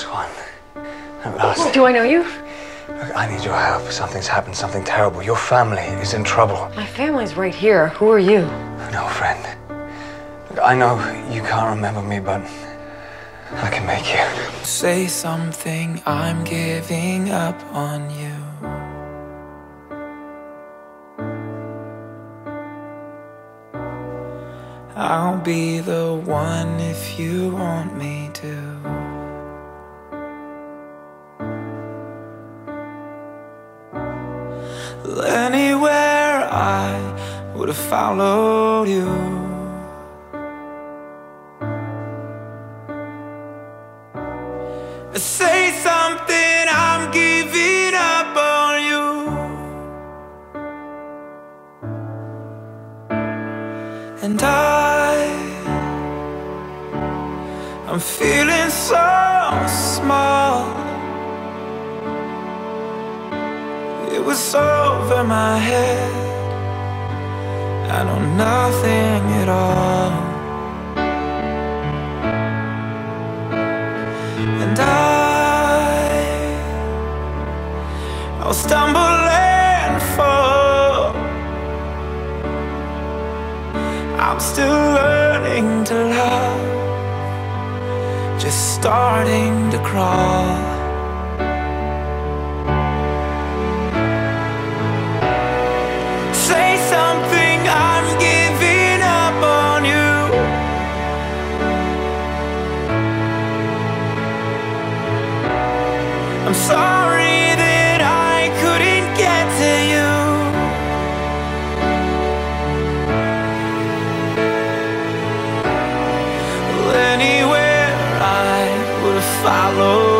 Swan. At last. Do I know you? Look, I need your help. Something's happened, something terrible. Your family is in trouble. My family's right here. Who are you? No, friend. Look, I know you can't remember me, but I can make you. Say something, I'm giving up on you. I'll be the one if you want me Anywhere I would have followed you. Say something, I'm giving up on you. And I, I'm feeling so small. It was over my head. I know nothing at all. And I, I'll stumble and fall. I'm still learning to love, just starting to crawl. I'm sorry that I couldn't get to you. Well, anywhere I would follow you.